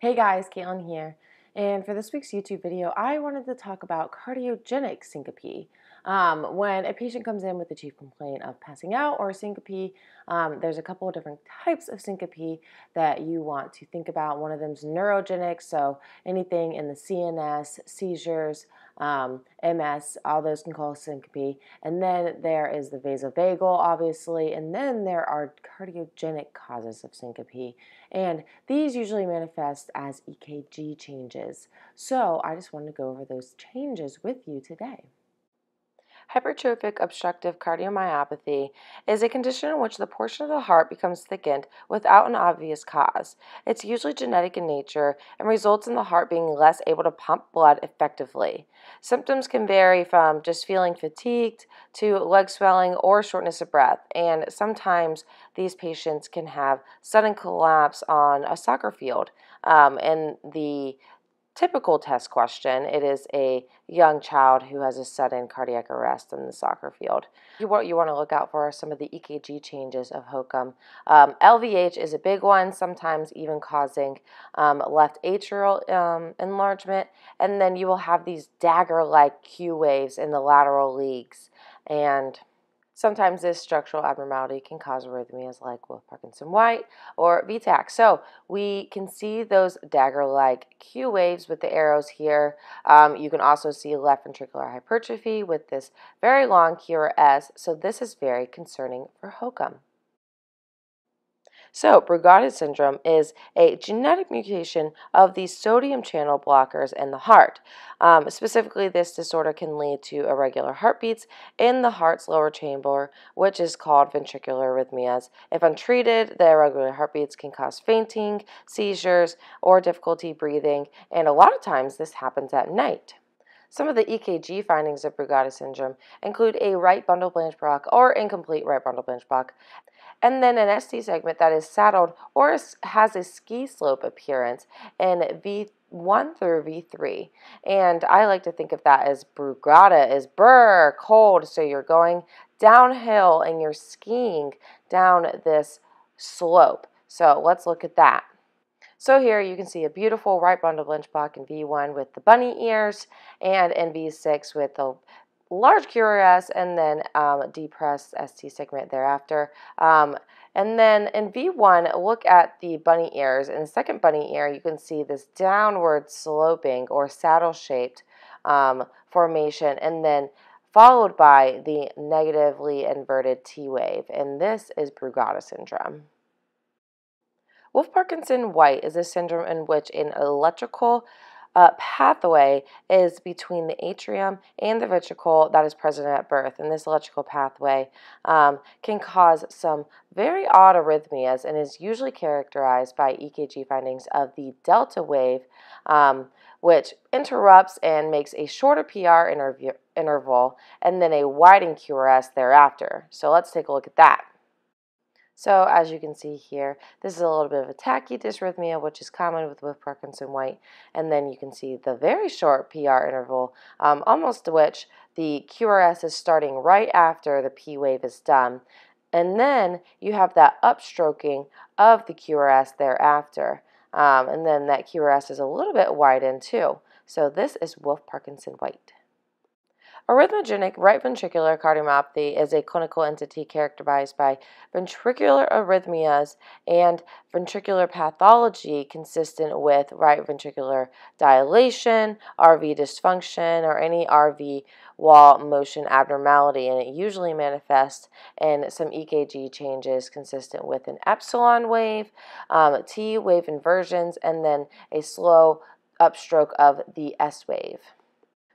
Hey guys, Caitlin here. And for this week's YouTube video, I wanted to talk about cardiogenic syncope. Um, when a patient comes in with a chief complaint of passing out or syncope, um, there's a couple of different types of syncope that you want to think about. One of them is neurogenic, so anything in the CNS, seizures, um, MS, all those can cause syncope. And then there is the vasovagal, obviously, and then there are cardiogenic causes of syncope. And these usually manifest as EKG changes. So I just wanted to go over those changes with you today. Hypertrophic obstructive cardiomyopathy is a condition in which the portion of the heart becomes thickened without an obvious cause. It's usually genetic in nature and results in the heart being less able to pump blood effectively. Symptoms can vary from just feeling fatigued to leg swelling or shortness of breath, and sometimes these patients can have sudden collapse on a soccer field. Um, and the typical test question, it is a young child who has a sudden cardiac arrest in the soccer field. What you want to look out for are some of the EKG changes of HOCM. Um, LVH is a big one, sometimes even causing um, left atrial um, enlargement, and then you will have these dagger-like Q waves in the lateral leads. And Sometimes this structural abnormality can cause arrhythmias like with Parkinson White or V-tach. So we can see those dagger-like Q waves with the arrows here. Um, you can also see left ventricular hypertrophy with this very long QRS. So this is very concerning for HOCM. So, Brugada syndrome is a genetic mutation of the sodium channel blockers in the heart. Um, specifically, this disorder can lead to irregular heartbeats in the heart's lower chamber, which is called ventricular arrhythmias. If untreated, the irregular heartbeats can cause fainting, seizures, or difficulty breathing, and a lot of times this happens at night. Some of the EKG findings of Brugada syndrome include a right bundle branch block or incomplete right bundle branch block, and then an ST segment that is saddled or has a ski slope appearance in V1 through V3. And I like to think of that as Brugada is brr, cold, so you're going downhill and you're skiing down this slope. So let's look at that. So here you can see a beautiful right bundle block in V1 with the bunny ears and in V6 with the large QRS and then um, depressed ST segment thereafter. Um, and then in V1, look at the bunny ears. In the second bunny ear, you can see this downward sloping or saddle shaped um, formation and then followed by the negatively inverted T wave. And this is Brugada syndrome. Wolff Parkinson White is a syndrome in which an electrical uh, pathway is between the atrium and the ventricle that is present at birth. And this electrical pathway um, can cause some very odd arrhythmias and is usually characterized by EKG findings of the delta wave, um, which interrupts and makes a shorter PR interval and then a widened QRS thereafter. So let's take a look at that. So as you can see here, this is a little bit of a tachydysrhythmia, which is common with, with Parkinson White. And then you can see the very short PR interval, um, almost to which the QRS is starting right after the P wave is done. And then you have that upstroking of the QRS thereafter. Um, and then that QRS is a little bit widened too. So this is Wolff Parkinson White. Arrhythmogenic right ventricular cardiomyopathy is a clinical entity characterized by ventricular arrhythmias and ventricular pathology consistent with right ventricular dilation, RV dysfunction, or any RV wall motion abnormality. And it usually manifests in some EKG changes consistent with an epsilon wave, um, T wave inversions, and then a slow upstroke of the S wave.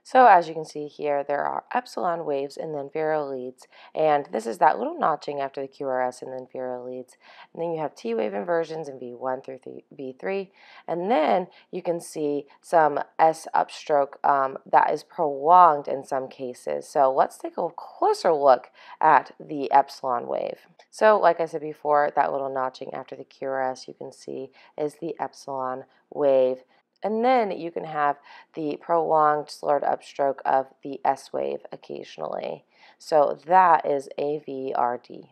So as you can see here, there are epsilon waves and then viral leads. And this is that little notching after the QRS and then viral leads. And then you have T wave inversions in V1 through V3. And then you can see some S upstroke um, that is prolonged in some cases. So let's take a closer look at the epsilon wave. So like I said before, that little notching after the QRS you can see is the epsilon wave. And then you can have the prolonged slurred upstroke of the S wave occasionally. So that is AVRD.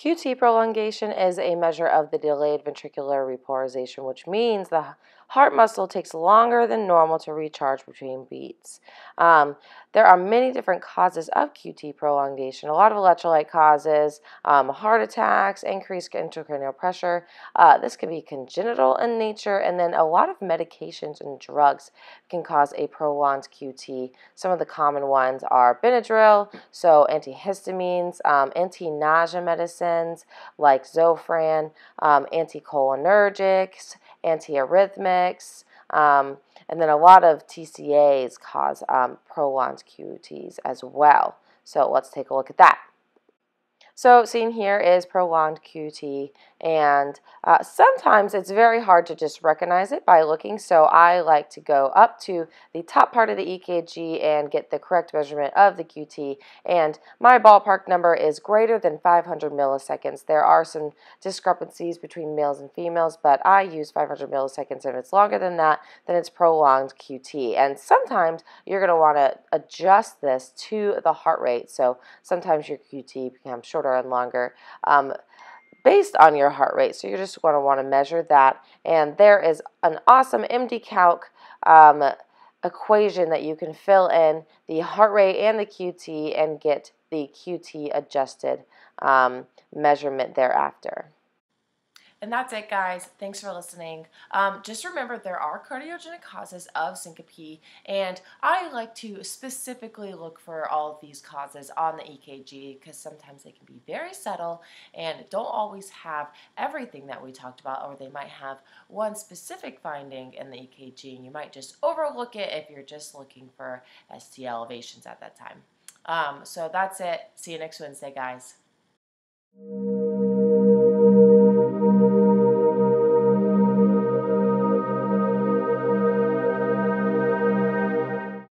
QT prolongation is a measure of the delayed ventricular repolarization, which means the heart muscle takes longer than normal to recharge between beats. Um, there are many different causes of QT prolongation. A lot of electrolyte causes, um, heart attacks, increased intracranial pressure. Uh, this can be congenital in nature, and then a lot of medications and drugs can cause a prolonged QT. Some of the common ones are Benadryl, so antihistamines, um, anti-nausea medicines like Zofran, um, anticholinergics, antiarrhythmics, um, and then a lot of TCAs cause um, prolonged QTs as well. So let's take a look at that. So seen here is prolonged QT and uh, sometimes it's very hard to just recognize it by looking so I like to go up to the top part of the EKG and get the correct measurement of the QT and my ballpark number is greater than 500 milliseconds. There are some discrepancies between males and females but I use 500 milliseconds if it's longer than that then it's prolonged QT and sometimes you're going to want to adjust this to the heart rate so sometimes your QT becomes shorter and longer. Um, based on your heart rate. So you're just going to want to measure that. And there is an awesome MDCalc um, equation that you can fill in the heart rate and the QT and get the QT adjusted um, measurement thereafter. And that's it, guys. Thanks for listening. Um, just remember there are cardiogenic causes of syncope, and I like to specifically look for all of these causes on the EKG because sometimes they can be very subtle and don't always have everything that we talked about, or they might have one specific finding in the EKG, and you might just overlook it if you're just looking for ST elevations at that time. Um, so that's it. See you next Wednesday, guys.